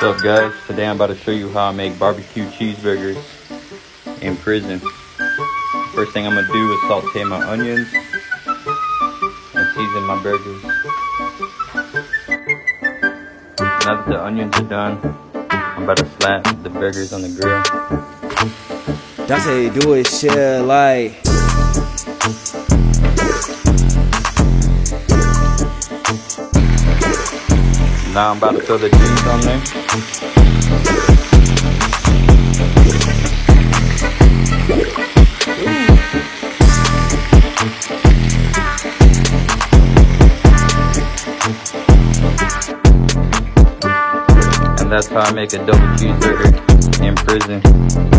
What's up guys? Today I'm about to show you how I make barbecue cheeseburgers in prison. First thing I'm gonna do is saute my onions and season my burgers. Now that the onions are done, I'm about to slap the burgers on the grill. That's how you do it, shit, like. Now I'm about to throw the cheese on there. And that's how I make a double cheeseburger in prison.